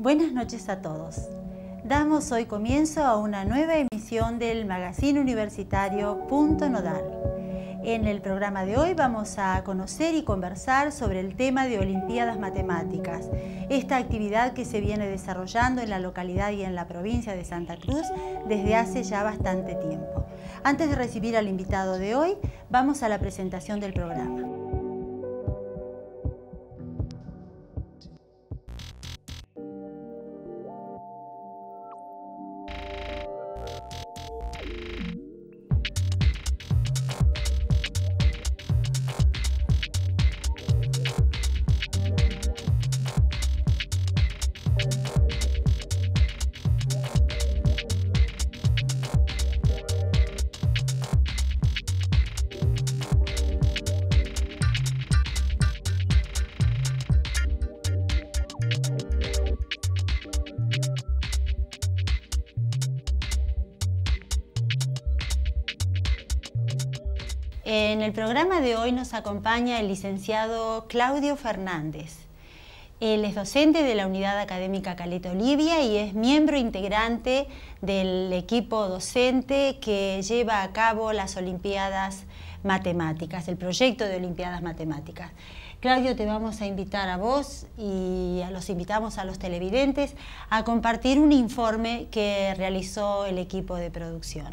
Buenas noches a todos. Damos hoy comienzo a una nueva emisión del magazine universitario Punto Nodal. En el programa de hoy vamos a conocer y conversar sobre el tema de Olimpiadas Matemáticas, esta actividad que se viene desarrollando en la localidad y en la provincia de Santa Cruz desde hace ya bastante tiempo. Antes de recibir al invitado de hoy, vamos a la presentación del programa. En el programa de hoy nos acompaña el licenciado Claudio Fernández. Él es docente de la Unidad Académica Caleta Olivia y es miembro integrante del equipo docente que lleva a cabo las Olimpiadas Matemáticas, el proyecto de Olimpiadas Matemáticas. Claudio, te vamos a invitar a vos y a los invitamos a los televidentes a compartir un informe que realizó el equipo de producción.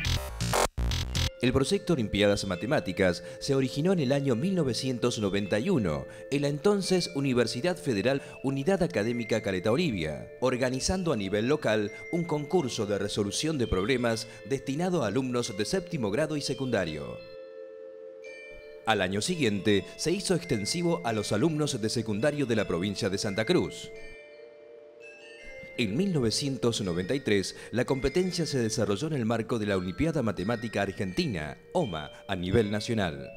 El proyecto Olimpiadas Matemáticas se originó en el año 1991 en la entonces Universidad Federal Unidad Académica Caleta Olivia, organizando a nivel local un concurso de resolución de problemas destinado a alumnos de séptimo grado y secundario. Al año siguiente se hizo extensivo a los alumnos de secundario de la provincia de Santa Cruz. En 1993, la competencia se desarrolló en el marco de la Olimpiada Matemática Argentina, OMA, a nivel nacional.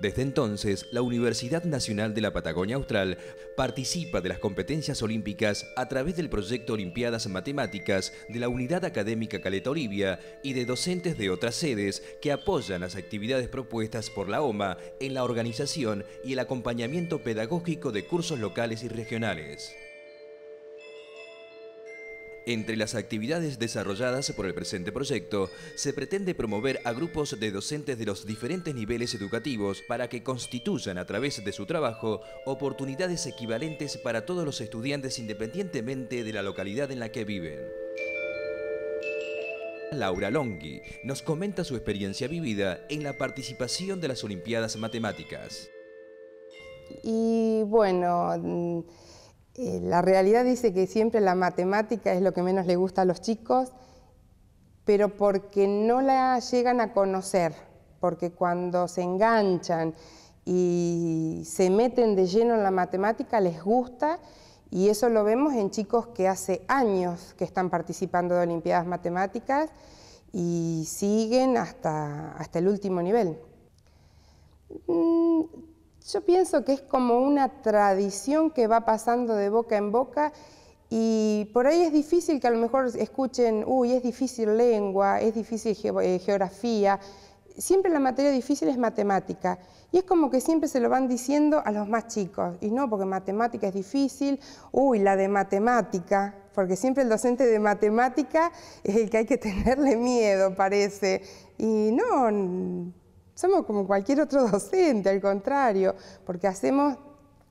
Desde entonces, la Universidad Nacional de la Patagonia Austral participa de las competencias olímpicas a través del proyecto Olimpiadas Matemáticas de la Unidad Académica Caleta Olivia y de docentes de otras sedes que apoyan las actividades propuestas por la OMA en la organización y el acompañamiento pedagógico de cursos locales y regionales. Entre las actividades desarrolladas por el presente proyecto, se pretende promover a grupos de docentes de los diferentes niveles educativos para que constituyan a través de su trabajo oportunidades equivalentes para todos los estudiantes independientemente de la localidad en la que viven. Laura Longhi nos comenta su experiencia vivida en la participación de las Olimpiadas Matemáticas. Y bueno, eh, la realidad dice que siempre la matemática es lo que menos le gusta a los chicos, pero porque no la llegan a conocer, porque cuando se enganchan y se meten de lleno en la matemática les gusta y eso lo vemos en chicos que hace años que están participando de Olimpiadas Matemáticas y siguen hasta, hasta el último nivel. Mm, yo pienso que es como una tradición que va pasando de boca en boca y por ahí es difícil que a lo mejor escuchen, uy, es difícil lengua, es difícil eh, geografía. Siempre la materia difícil es matemática. Y es como que siempre se lo van diciendo a los más chicos. Y no, porque matemática es difícil, uy, la de matemática, porque siempre el docente de matemática es el que hay que tenerle miedo, parece. Y no, somos como cualquier otro docente, al contrario, porque hacemos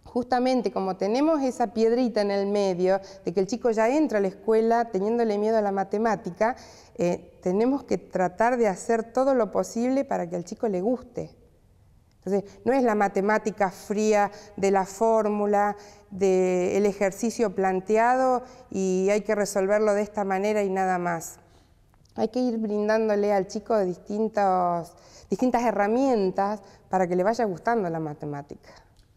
justamente como tenemos esa piedrita en el medio de que el chico ya entra a la escuela teniéndole miedo a la matemática, eh, tenemos que tratar de hacer todo lo posible para que al chico le guste. Entonces, no es la matemática fría de la fórmula, del ejercicio planteado y hay que resolverlo de esta manera y nada más. Hay que ir brindándole al chico distintos distintas herramientas para que le vaya gustando la matemática.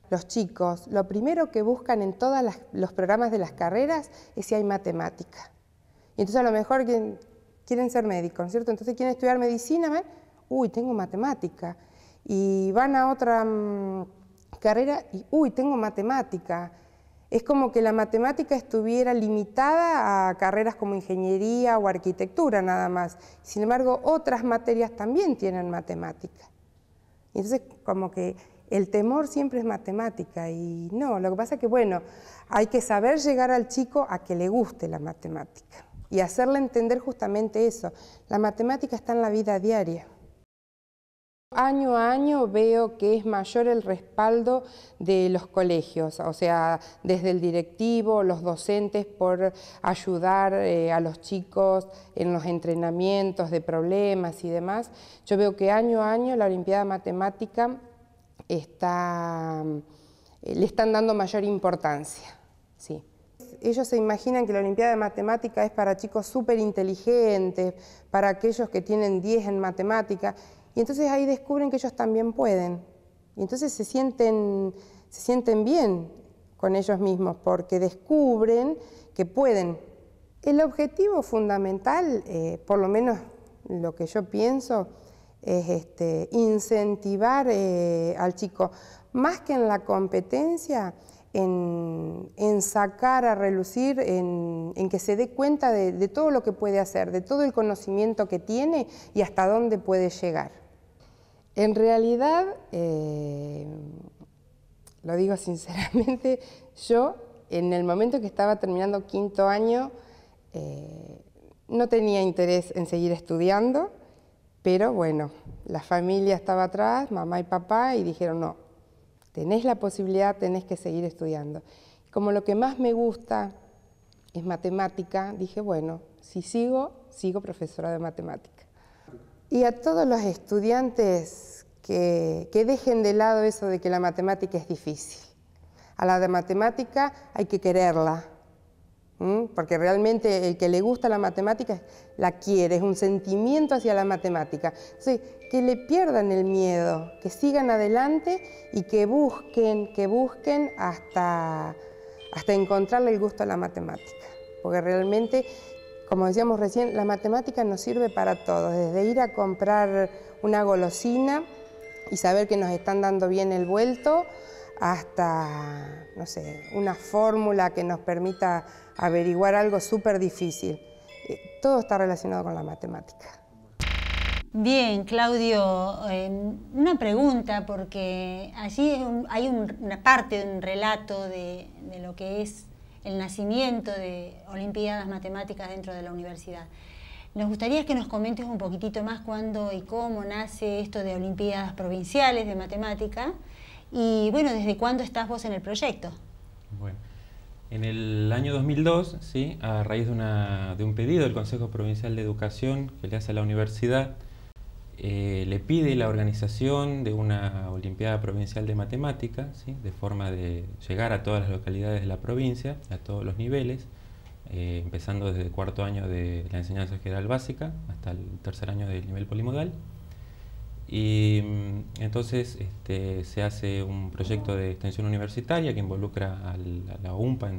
Los chicos, lo primero que buscan en todos los programas de las carreras es si hay matemática. Y entonces a lo mejor quieren, ser médicos, ¿cierto? Entonces quieren estudiar medicina, ¿ven? Uy, tengo matemática. Y van a otra mm, carrera y, uy, tengo matemática. Es como que la matemática estuviera limitada a carreras como ingeniería o arquitectura nada más. Sin embargo, otras materias también tienen matemática. Entonces, como que el temor siempre es matemática y no, lo que pasa es que, bueno, hay que saber llegar al chico a que le guste la matemática y hacerle entender justamente eso. La matemática está en la vida diaria. Año a año veo que es mayor el respaldo de los colegios, o sea, desde el directivo, los docentes por ayudar eh, a los chicos en los entrenamientos de problemas y demás. Yo veo que año a año la Olimpiada Matemática está, eh, le están dando mayor importancia. Sí. Ellos se imaginan que la Olimpiada de Matemática es para chicos súper inteligentes, para aquellos que tienen 10 en matemática, y entonces ahí descubren que ellos también pueden. Y entonces se sienten, se sienten bien con ellos mismos porque descubren que pueden. El objetivo fundamental, eh, por lo menos lo que yo pienso, es este, incentivar eh, al chico, más que en la competencia, en, sacar a relucir, en, que se dé cuenta de, todo lo que puede hacer, de todo el conocimiento que tiene y hasta dónde puede llegar. En realidad, eh, lo digo sinceramente, yo en el momento que estaba terminando quinto año eh, no tenía interés en seguir estudiando, pero bueno, la familia estaba atrás, mamá y papá, y dijeron, no, tenés la posibilidad, tenés que seguir estudiando. Como lo que más me gusta es matemática, dije, bueno, si sigo, sigo profesora de matemática. Y a todos los estudiantes que, que dejen de lado eso de que la matemática es difícil. A la de matemática hay que quererla, porque realmente el que le gusta la matemática la quiere, es un sentimiento hacia la matemática. que le pierdan el miedo, que sigan adelante y que busquen, que busquen hasta, hasta encontrarle el gusto a la matemática. Porque realmente, como decíamos recién, la matemática nos sirve para todo, desde ir a comprar una golosina y saber que nos están dando bien el vuelto, hasta, no sé, una fórmula que nos permita averiguar algo súper difícil. Eh, todo está relacionado con la matemática. Bien, Claudio, una pregunta, porque allí hay una parte de un relato de, lo que es el nacimiento de Olimpiadas Matemáticas dentro de la universidad. Nos gustaría que nos comentes un poquitito más cuándo y cómo nace esto de Olimpiadas Provinciales de Matemática y, bueno, ¿desde cuándo estás vos en el proyecto? Bueno. En el año 2002, ¿sí? a raíz de, de, un pedido del Consejo Provincial de Educación que le hace a la universidad, eh, le pide la organización de una Olimpiada Provincial de Matemáticas, ¿sí? de forma de llegar a todas las localidades de la provincia, a todos los niveles, eh, empezando desde el cuarto año de la enseñanza general básica hasta el tercer año del nivel polimodal. Y mm, entonces este, se hace un proyecto de extensión universitaria que involucra a la UMPA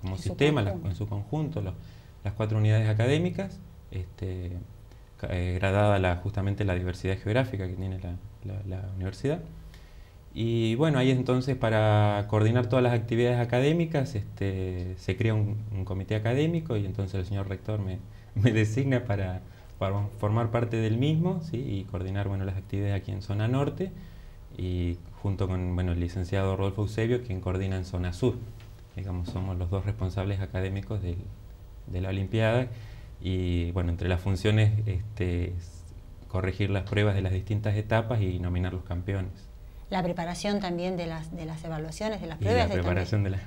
como sistema, en su conjunto, las cuatro unidades académicas, este, eh, gradada la, justamente la diversidad geográfica que tiene la, universidad. Y bueno, ahí entonces para coordinar todas las actividades académicas este, se crea un, comité académico y entonces el señor rector me, designa para formar parte del mismo ¿sí? y coordinar bueno, las actividades aquí en zona norte y junto con bueno, el licenciado Rodolfo Eusebio quien coordina en zona sur. Digamos, somos los dos responsables académicos de la Olimpiada y bueno, entre las funciones este, corregir las pruebas de las distintas etapas y nominar los campeones. La preparación también de las, de las evaluaciones, de las pruebas. la preparación de, la...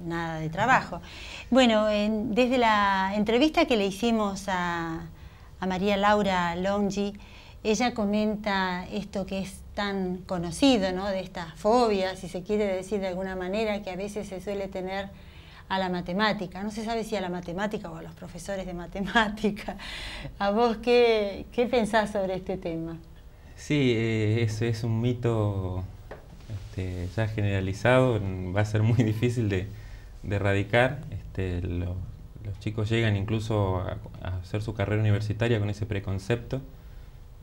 Nada de trabajo. Bueno, desde la entrevista que le hicimos a, a María Laura Longi, ella comenta esto que es tan conocido, ¿no? de esta fobia, si se quiere decir de alguna manera, que a veces se suele tener a la matemática. No se sabe si a la matemática o a los profesores de matemática. ¿A vos qué, qué pensás sobre este tema? Sí, eh, es un mito este, ya generalizado, va a ser muy difícil de, erradicar. Este, los chicos llegan incluso a, hacer su carrera universitaria con ese preconcepto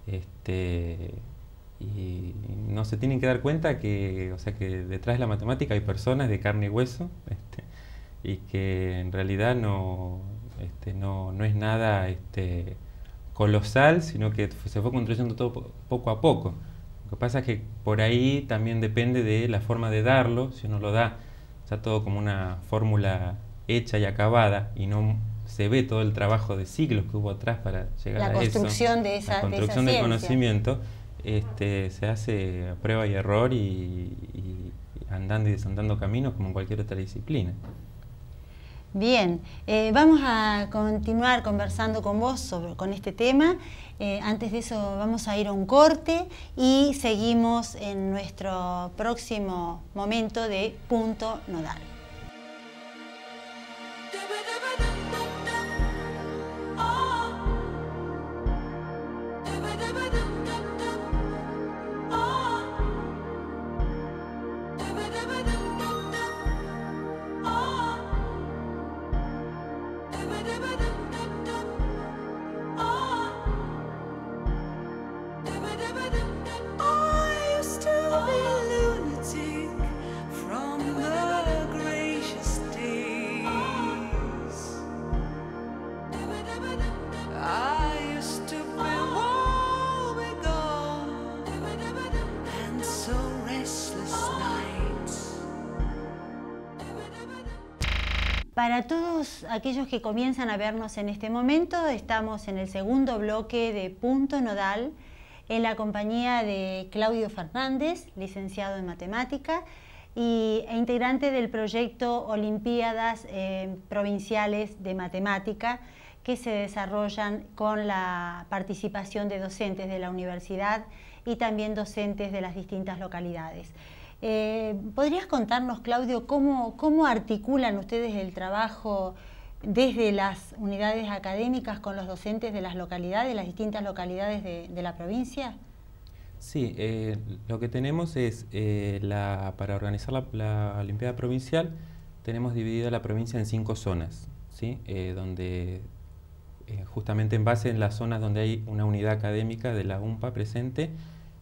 este, y no se tienen que dar cuenta que, o sea, que detrás de la matemática hay personas de carne y hueso este, y que en realidad no, este, no, no, es nada este, colosal, sino que se fue construyendo todo poco a poco. Lo que pasa es que por ahí también depende de la forma de darlo, si uno lo da ya todo como una fórmula hecha y acabada y no se ve todo el trabajo de siglos que hubo atrás para llegar la a construcción De esa, la construcción del conocimiento, este, se hace a prueba y error y, andando y desandando caminos como en cualquier otra disciplina. Bien, eh, vamos a continuar conversando con vos sobre, con este tema. Eh, antes de eso vamos a ir a un corte y seguimos en nuestro próximo momento de punto nodal. Para todos aquellos que comienzan a vernos en este momento, estamos en el segundo bloque de Punto Nodal en la compañía de Claudio Fernández, licenciado en Matemática y, e integrante del proyecto Olimpiadas eh, Provinciales de Matemática que se desarrollan con la participación de docentes de la universidad y también docentes de las distintas localidades. Eh, ¿Podrías contarnos, Claudio, cómo, cómo articulan ustedes el trabajo desde las unidades académicas con los docentes de las localidades, las distintas localidades de, la provincia? Sí, eh, lo que tenemos es, eh, para organizar la, la, Olimpiada Provincial, tenemos dividida la provincia en cinco zonas, ¿sí? donde justamente en base en las zonas donde hay una unidad académica de la UMPA presente,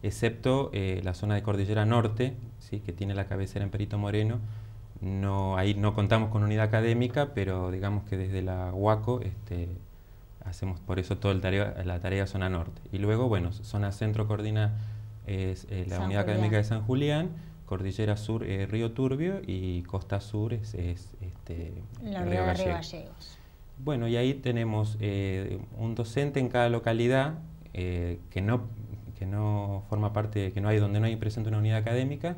excepto la zona de Cordillera Norte, que tiene la cabecera en Perito Moreno. No, ahí no contamos con unidad académica, pero digamos que desde la UACO este, hacemos por eso toda la tarea zona norte. Y luego, bueno, zona centro coordina es, eh, la unidad académica de San Julián, Cordillera Sur eh, Río Turbio y Costa Sur es, este, la Río, Gallegos. Bueno, y ahí tenemos eh, un docente en cada localidad que no que no forma parte, que no hay donde no hay presente una unidad académica,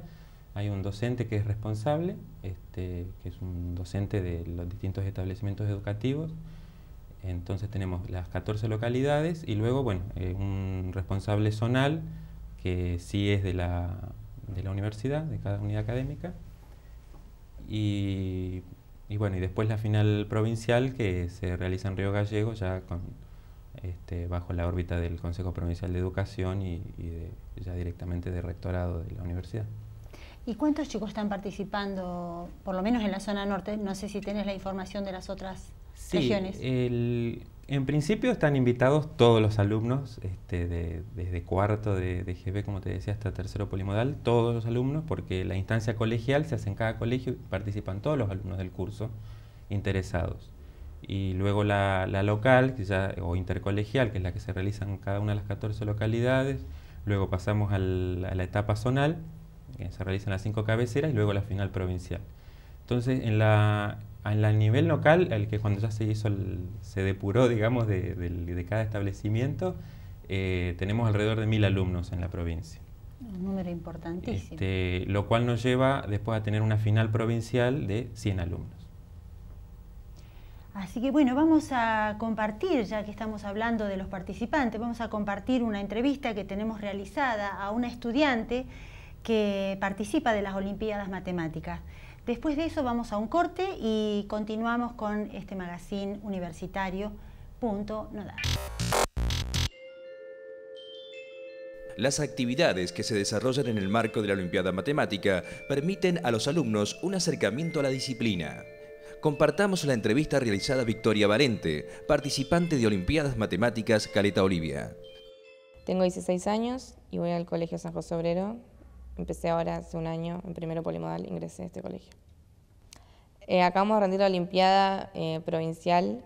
hay un docente que es responsable, este, que es un docente de los distintos establecimientos educativos. Entonces tenemos las 14 localidades y luego, bueno, eh, un responsable zonal que sí es de la, de la universidad, de cada unidad académica. Y, bueno, y después la final provincial que se realiza en Río Gallego ya con, este, bajo la órbita del Consejo Provincial de Educación y, ya directamente de rectorado de la universidad. ¿Y cuántos chicos están participando, por lo menos en la zona norte? No sé si tienes la información de las otras regiones. en principio están invitados todos los alumnos, este, desde cuarto de, de, GB, como te decía, hasta tercero polimodal, todos los alumnos, porque la instancia colegial se hace en cada colegio y participan todos los alumnos del curso interesados. Y luego la, local, que ya, o intercolegial, que es la que se realiza en cada una de las 14 localidades. Luego pasamos a la etapa zonal, que se realizan las cinco cabeceras y luego la final provincial. Entonces, en la, en nivel local, el que cuando ya se hizo, se depuró, digamos, de, cada establecimiento, eh, tenemos alrededor de mil alumnos en la provincia. Un número importantísimo. Este, lo cual nos lleva después a tener una final provincial de 100 alumnos. Así que bueno, vamos a compartir, ya que estamos hablando de los participantes, vamos a compartir una entrevista que tenemos realizada a una estudiante que participa de las Olimpiadas Matemáticas. Después de eso vamos a un corte y continuamos con este magazine universitario Punto Nodal. Las actividades que se desarrollan en el marco de la Olimpiada Matemática permiten a los alumnos un acercamiento a la disciplina. Compartamos la entrevista realizada a Victoria Valente, participante de Olimpiadas Matemáticas Caleta Olivia. Tengo 16 años y voy al Colegio San José Obrero Empecé ahora hace un año, en primero polimodal, ingresé a este colegio. Eh, acabamos de rendir la Olimpiada eh, Provincial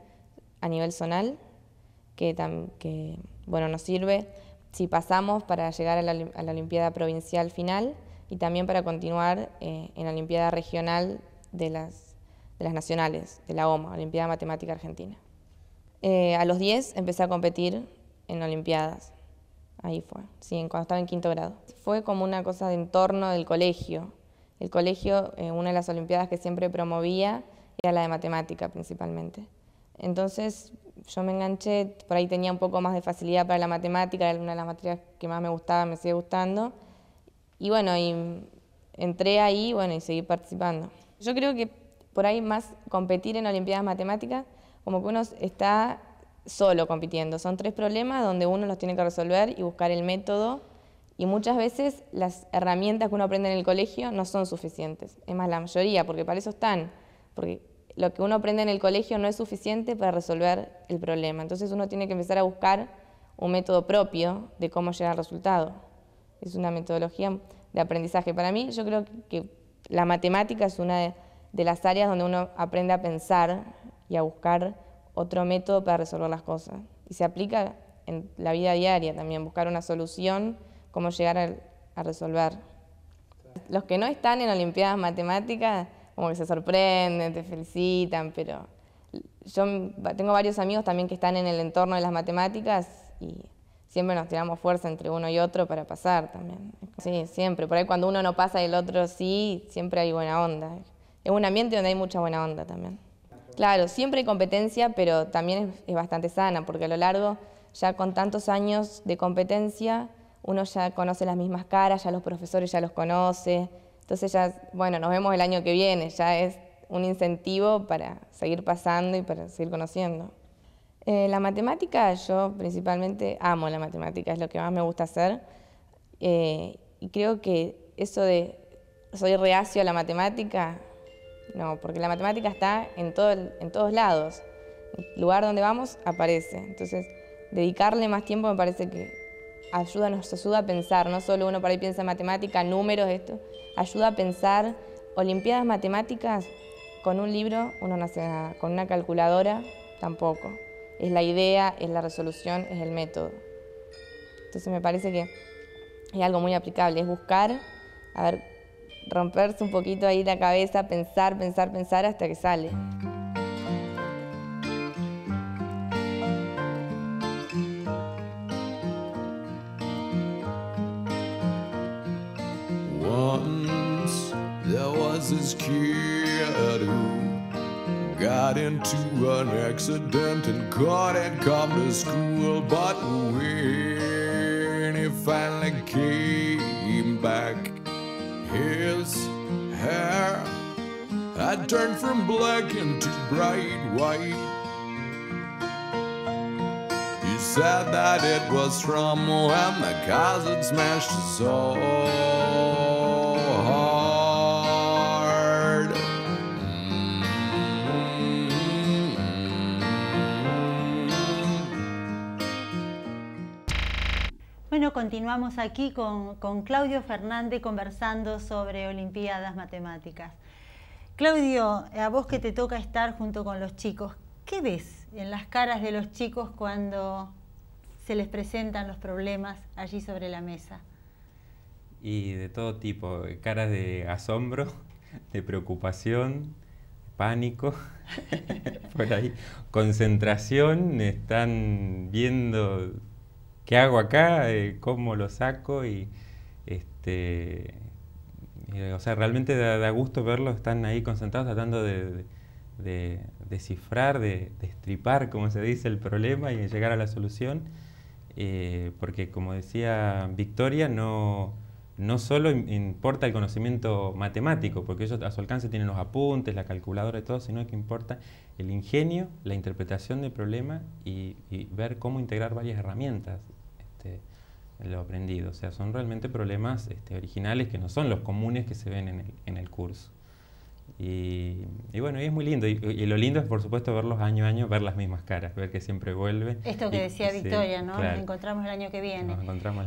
a nivel zonal, que, bueno, nos sirve si pasamos para llegar a la, Olimpiada Provincial final y también para continuar eh, en la Olimpiada Regional de las, de las Nacionales, de la OMA, Olimpiada Matemática Argentina. A los 10 empecé a competir en Olimpiadas. Ahí fue, sí, cuando estaba en quinto grado. Fue como una cosa de entorno del colegio. El colegio, eh, una de las Olimpiadas que siempre promovía era la de matemática principalmente. Entonces yo me enganché, por ahí tenía un poco más de facilidad para la matemática, era una de las materias que más me gustaba, me sigue gustando. Y bueno, entré ahí bueno, y seguí participando. Yo creo que por ahí más competir en Olimpiadas Matemáticas, como que uno está solo compitiendo. Son tres problemas donde uno los tiene que resolver y buscar el método. Y muchas veces las herramientas que uno aprende en el colegio no son suficientes. Es más, la mayoría, porque para eso están. Porque lo que uno aprende en el colegio no es suficiente para resolver el problema. Entonces uno tiene que empezar a buscar un método propio de cómo llegar al resultado. Es una metodología de aprendizaje. Para mí, yo creo que la matemática es una de, las áreas donde uno aprende a pensar y a buscar otro método para resolver las cosas. Y se aplica en la vida diaria también, buscar una solución, cómo llegar a, resolver. Los que no están en Olimpiadas Matemáticas, como que se sorprenden, te felicitan, pero yo tengo varios amigos también que están en el entorno de las matemáticas y siempre nos tiramos fuerza entre uno y otro para pasar también. Sí, siempre. Por ahí cuando uno no pasa y el otro sí, siempre hay buena onda. Es un ambiente donde hay mucha buena onda también. Claro, siempre hay competencia, pero también es, bastante sana, porque a lo largo, ya con tantos años de competencia, uno ya conoce las mismas caras, ya los profesores ya los conoce, entonces ya, bueno, nos vemos el año que viene, ya es un incentivo para seguir pasando y para seguir conociendo. Eh, la matemática, yo principalmente amo la matemática, es lo que más me gusta hacer, eh, y creo que eso de soy reacio a la matemática, no, porque la matemática está en, todo en todos lados. El lugar donde vamos aparece. Entonces, dedicarle más tiempo me parece que ayuda, nos ayuda a pensar. No solo uno para ahí piensa en matemática, números, esto. Ayuda a pensar. Olimpiadas matemáticas, con un libro uno no hace nada. Con una calculadora, tampoco. Es la idea, es la resolución, es el método. Entonces me parece que es algo muy aplicable. Es buscar, a ver, romperse un poquito ahí la cabeza, pensar, pensar, pensar hasta que sale. Once there was this kid who got into an accident and couldn't come to school, but when he finally came back. His hair had turned from black into bright white. He said that it was from when the cars had smashed his soul. Bueno, continuamos aquí con, Claudio Fernández conversando sobre Olimpiadas Matemáticas. Claudio, a vos que te toca estar junto con los chicos, ¿qué ves en las caras de los chicos cuando se les presentan los problemas allí sobre la mesa? Y de todo tipo, caras de asombro, de preocupación, pánico, por ahí, concentración, están viendo qué hago acá, eh, cómo lo saco y este, o sea, realmente da, gusto verlos, están ahí concentrados tratando de, descifrar, de destripar, como se dice, el problema y llegar a la solución, eh, porque como decía Victoria, no, no solo importa el conocimiento matemático, porque ellos a su alcance tienen los apuntes, la calculadora y todo, sino que importa el ingenio, la interpretación del problema y, ver cómo integrar varias herramientas este, en lo aprendido. O sea, son realmente problemas este, originales que no son los comunes que se ven en el, en el curso. Y, bueno, y es muy lindo. Y, lo lindo es, por supuesto, verlos año a año, ver las mismas caras, ver que siempre vuelve. Esto que decía Victoria, ¿no? Nos encontramos el año que viene.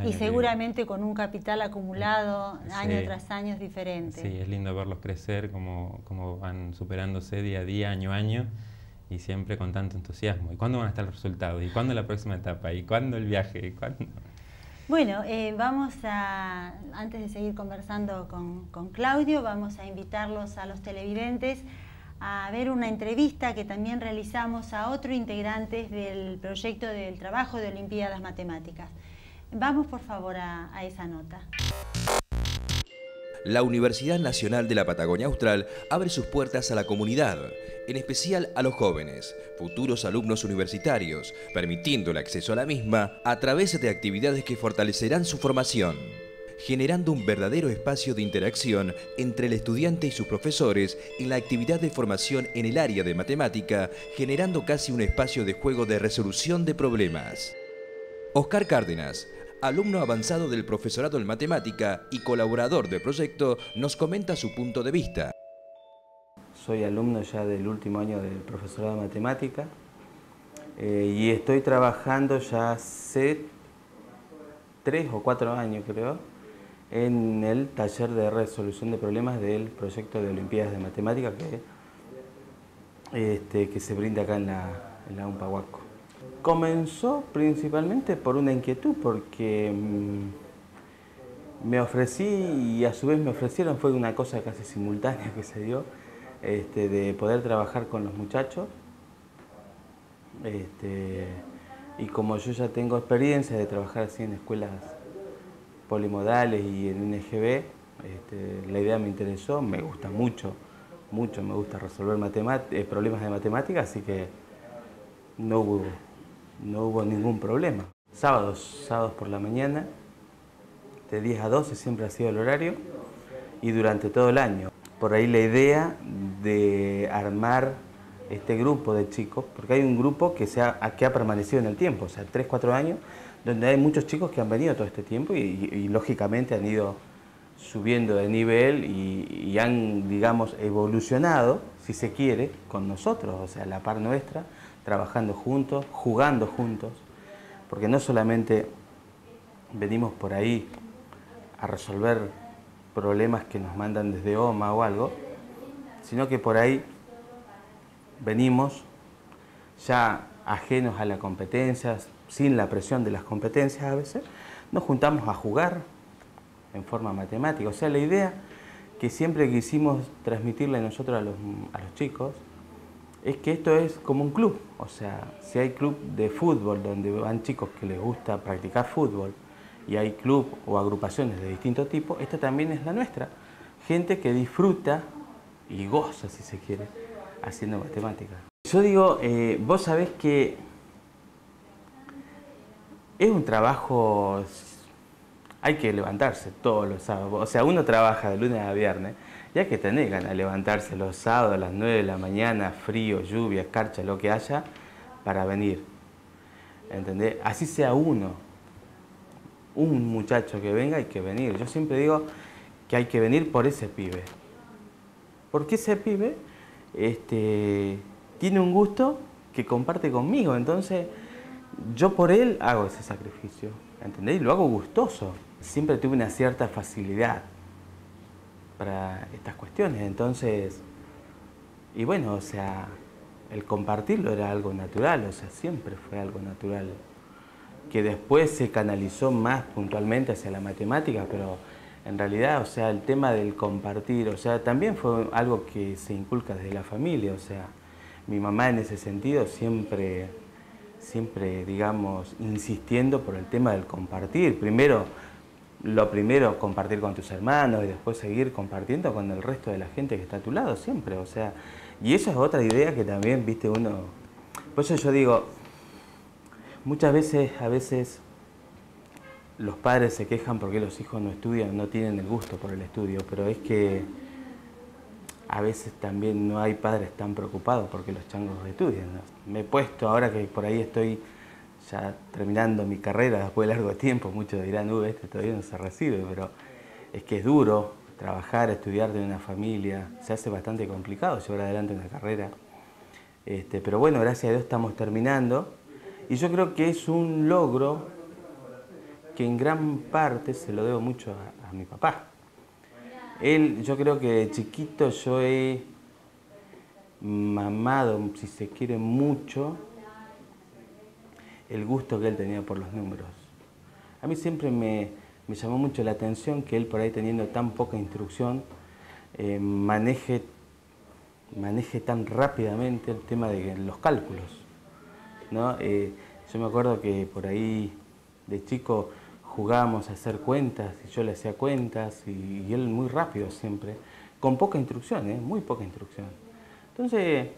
y seguramente con un capital acumulado año tras año es diferente. Sí, es lindo verlos crecer, como, como van superándose día a día, año a año y siempre con tanto entusiasmo. ¿Y cuándo van a estar los resultados? ¿Y cuándo la próxima etapa? ¿Y cuándo el viaje? ¿Y cuándo? Bueno, eh, vamos a, antes de seguir conversando con, con Claudio, vamos a invitarlos a los televidentes a ver una entrevista que también realizamos a otro integrante del proyecto del trabajo de Olimpiadas Matemáticas. Vamos por favor a, a esa nota. La Universidad Nacional de la Patagonia Austral abre sus puertas a la comunidad, en especial a los jóvenes, futuros alumnos universitarios, permitiendo el acceso a la misma a través de actividades que fortalecerán su formación generando un verdadero espacio de interacción entre el estudiante y sus profesores en la actividad de formación en el área de matemática, generando casi un espacio de juego de resolución de problemas. Oscar Cárdenas, alumno avanzado del profesorado en matemática y colaborador del proyecto, nos comenta su punto de vista. Soy alumno ya del último año del profesorado de matemática eh, y estoy trabajando ya hace tres o cuatro años creo en el taller de resolución de problemas del proyecto de Olimpiadas de Matemática que, este, que se brinda acá en la, en la UMPAhuaco. Comenzó principalmente por una inquietud, porque mm, me ofrecí y a su vez me ofrecieron, fue una cosa casi simultánea que se dio, este, de poder trabajar con los muchachos. Este, y como yo ya tengo experiencia de trabajar así en escuelas polimodales y en NGB, este, la idea me interesó, me gusta mucho, mucho, me gusta resolver eh, problemas de matemáticas, así que no hubo, no hubo ningún problema. Sábados, sábados por la mañana, de 10 a 12 siempre ha sido el horario y durante todo el año. Por ahí la idea de armar este grupo de chicos, porque hay un grupo que, se ha, que ha permanecido en el tiempo, o sea, 3, 4 años, donde hay muchos chicos que han venido todo este tiempo y, lógicamente han ido subiendo de nivel y, han, digamos, evolucionado, si se quiere, con nosotros, o sea, la par nuestra, trabajando juntos, jugando juntos, porque no solamente venimos por ahí a resolver problemas que nos mandan desde OMA o algo, sino que por ahí venimos ya ajenos a la competencia, sin la presión de las competencias a veces, nos juntamos a jugar en forma matemática. O sea, la idea que siempre quisimos transmitirle nosotros a los, a los chicos es que esto es como un club. O sea, si hay club de fútbol donde van chicos que les gusta practicar fútbol y hay club o agrupaciones de distinto tipo, esta también es la nuestra. Gente que disfruta y goza, si se quiere, haciendo matemática. Yo digo, eh, vos sabés que es un trabajo, hay que levantarse todos los sábados. O sea, uno trabaja de lunes a viernes y hay que tener ganas de levantarse los sábados a las 9 de la mañana, frío, lluvia, escarcha, lo que haya, para venir. ¿Entendés? Así sea uno, un muchacho que venga, hay que venir. Yo siempre digo que hay que venir por ese pibe. Porque ese pibe este, tiene un gusto que comparte conmigo. Entonces, yo por él hago ese sacrificio, ¿entendés? Y lo hago gustoso. Siempre tuve una cierta facilidad para estas cuestiones, entonces, y bueno, o sea, el compartirlo era algo natural, o sea, siempre fue algo natural, que después se canalizó más puntualmente hacia la matemática, pero en realidad, o sea, el tema del compartir, o sea, también fue algo que se inculca desde la familia, o sea, mi mamá en ese sentido siempre siempre, digamos, insistiendo por el tema del compartir. Primero, lo primero, compartir con tus hermanos y después seguir compartiendo con el resto de la gente que está a tu lado siempre. O sea, y eso es otra idea que también, viste, uno... Por eso yo digo, muchas veces, a veces, los padres se quejan porque los hijos no estudian, no tienen el gusto por el estudio, pero es que a veces también no hay padres tan preocupados porque los changos estudian. Me he puesto, ahora que por ahí estoy ya terminando mi carrera después de largo tiempo, muchos dirán, uy, este todavía no se recibe, pero es que es duro trabajar, estudiar de una familia, se hace bastante complicado llevar adelante una carrera. Este, pero bueno, gracias a Dios estamos terminando y yo creo que es un logro que en gran parte se lo debo mucho a mi papá él, yo creo que de chiquito yo he mamado, si se quiere, mucho el gusto que él tenía por los números. A mí siempre me, llamó mucho la atención que él por ahí teniendo tan poca instrucción, eh, maneje, maneje tan rápidamente el tema de los cálculos. ¿no? Eh, yo me acuerdo que por ahí de chico jugábamos a hacer cuentas y yo le hacía cuentas y, él muy rápido siempre, con poca instrucción, ¿eh? muy poca instrucción. Entonces,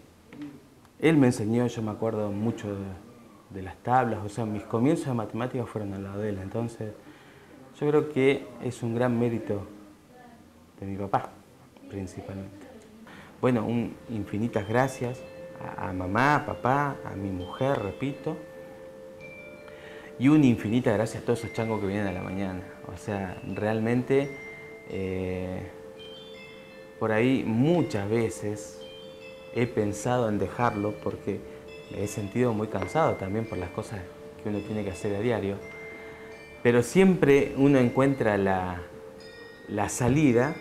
él me enseñó, yo me acuerdo mucho de, las tablas, o sea, mis comienzos de matemáticas fueron al lado de él, entonces yo creo que es un gran mérito de mi papá, principalmente. Bueno, un, infinitas gracias a, mamá, a papá, a mi mujer, repito, y una infinita gracias a todos esos changos que vienen a la mañana. O sea, realmente eh, por ahí muchas veces he pensado en dejarlo porque me he sentido muy cansado también por las cosas que uno tiene que hacer a diario. Pero siempre uno encuentra la, la salida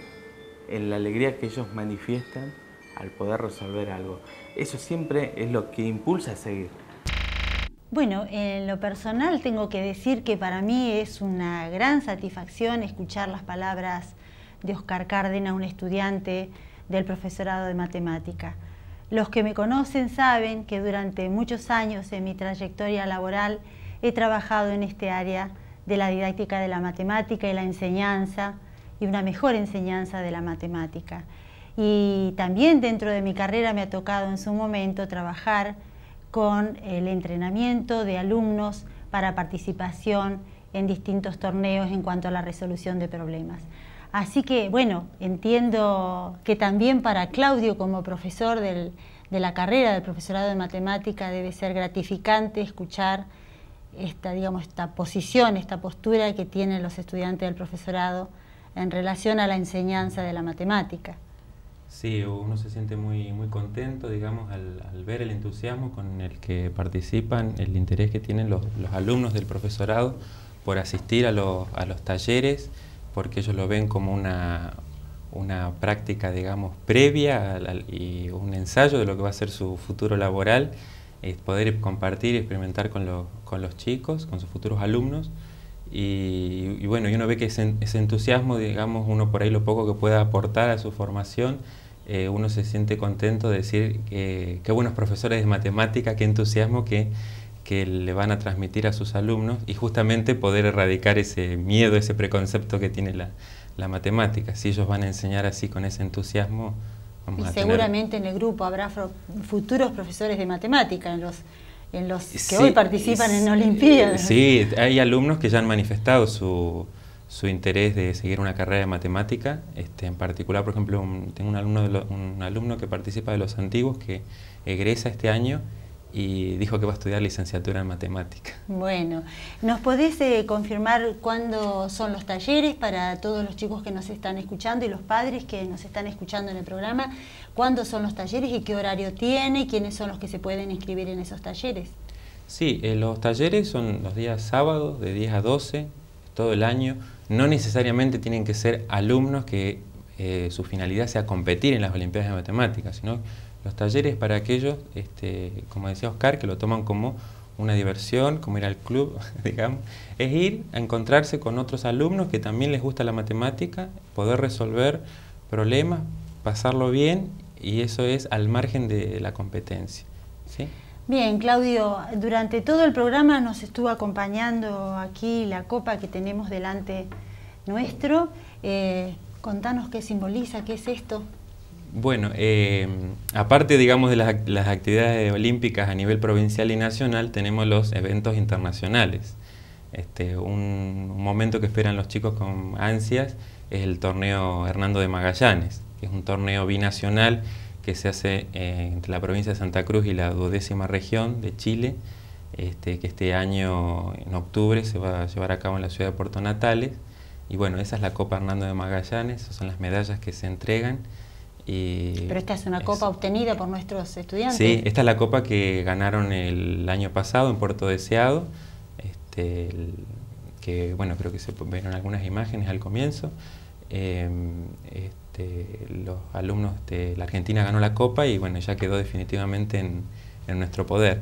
en la alegría que ellos manifiestan al poder resolver algo. Eso siempre es lo que impulsa a seguir. Bueno, en lo personal tengo que decir que para mí es una gran satisfacción escuchar las palabras de Oscar Cárdenas, un estudiante del profesorado de matemática. Los que me conocen saben que durante muchos años en mi trayectoria laboral he trabajado en este área de la didáctica de la matemática y la enseñanza y una mejor enseñanza de la matemática. Y también dentro de mi carrera me ha tocado en su momento trabajar con el entrenamiento de alumnos para participación en distintos torneos en cuanto a la resolución de problemas. Así que, bueno, entiendo que también para Claudio como profesor de la carrera del profesorado de matemática debe ser gratificante escuchar esta, digamos, esta posición, esta postura que tienen los estudiantes del profesorado en relación a la enseñanza de la matemática. Sí, uno se siente muy, muy contento, digamos, al, ver el entusiasmo con el que participan, el interés que tienen los, alumnos del profesorado por asistir a, los, talleres, porque ellos lo ven como una, práctica, digamos, previa y un ensayo de lo que va a ser su futuro laboral, es poder compartir y experimentar con, los chicos, con sus futuros alumnos. Y, bueno, y uno ve que ese, ese entusiasmo, digamos, uno por ahí lo poco que pueda aportar a su formación, eh, uno se siente contento de decir que qué buenos profesores de matemática, qué entusiasmo que, que le van a transmitir a sus alumnos y justamente poder erradicar ese miedo, ese preconcepto que tiene la, la matemática. Si ellos van a enseñar así con ese entusiasmo, vamos y seguramente en el grupo habrá futuros profesores de matemática en los en los que hoy participan en Olimpiadas. Sí, hay alumnos que ya han manifestado su, su interés de seguir una carrera de matemática. Este, en particular, por ejemplo, tengo un alumno, un alumno que participa de los antiguos que egresa este año y dijo que va a estudiar licenciatura en matemática. Bueno, ¿nos podés eh, confirmar cuándo son los talleres para todos los chicos que nos están escuchando y los padres que nos están escuchando en el programa? ¿Cuándo son los talleres y qué horario tiene? ¿Quiénes son los que se pueden inscribir en esos talleres? Sí, eh, los talleres son los días sábados de 10 a 12, todo el año. No necesariamente tienen que ser alumnos que eh, su finalidad sea competir en las Olimpiadas de Matemáticas, sino los talleres para aquellos, este, como decía Oscar, que lo toman como una diversión, como ir al club, digamos, es ir a encontrarse con otros alumnos que también les gusta la matemática, poder resolver problemas, pasarlo bien, y eso es al margen de la competencia. ¿sí? Bien, Claudio, durante todo el programa nos estuvo acompañando aquí la copa que tenemos delante nuestro. Eh, contanos qué simboliza, qué es esto. Bueno, eh, aparte digamos de las, actividades olímpicas a nivel provincial y nacional, tenemos los eventos internacionales. Este, un, un, momento que esperan los chicos con ansias es el torneo Hernando de Magallanes, que es un torneo binacional que se hace eh, entre la provincia de Santa Cruz y la duodécima región de Chile, este, que este año en octubre se va a llevar a cabo en la ciudad de Puerto Natales. Y bueno, esa es la Copa Hernando de Magallanes, esas son las medallas que se entregan. Y Pero esta es una copa obtenida por nuestros estudiantes. Sí, esta es la copa que ganaron el año pasado en Puerto Deseado, este, que bueno, creo que se vieron algunas imágenes al comienzo. Em, este, los alumnos de la Argentina ganó la copa y bueno, ya quedó definitivamente en, nuestro poder.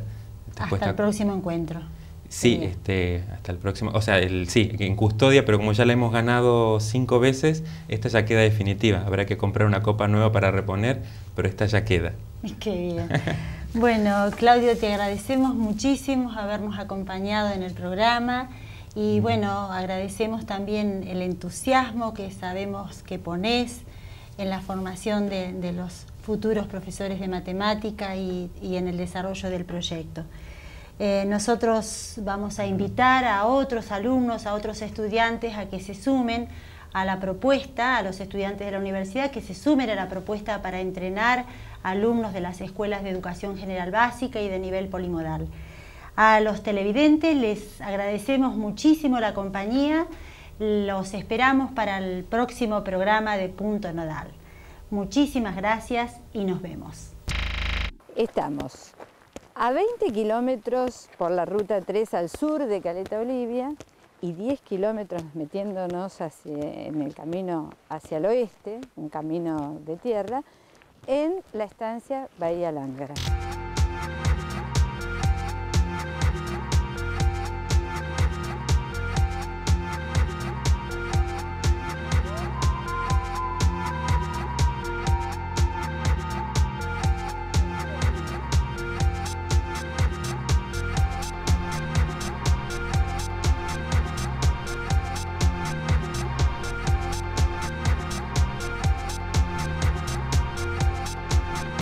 Hasta el próximo encuentro. Sí, este, hasta el próximo, o sea, el, sí, en custodia, pero como ya la hemos ganado cinco veces, esta ya queda definitiva. Habrá que comprar una copa nueva para reponer, pero esta ya queda. Qué bien. bueno, Claudio, te agradecemos muchísimo habernos acompañado en el programa y bueno, agradecemos también el entusiasmo que sabemos que pones en la formación de, los futuros profesores de matemática y en el desarrollo del proyecto. Eh, nosotros vamos a invitar a otros alumnos, a otros estudiantes a que se sumen a la propuesta, a los estudiantes de la universidad, que se sumen a la propuesta para entrenar alumnos de las escuelas de educación general básica y de nivel polimodal. A los televidentes les agradecemos muchísimo la compañía, los esperamos para el próximo programa de Punto Nodal. Muchísimas gracias y nos vemos. Estamos a 20 kilómetros por la ruta 3 al sur de Caleta Olivia y 10 kilómetros metiéndonos en el camino hacia el oeste, un camino de tierra, en la estancia Bahía Lángara.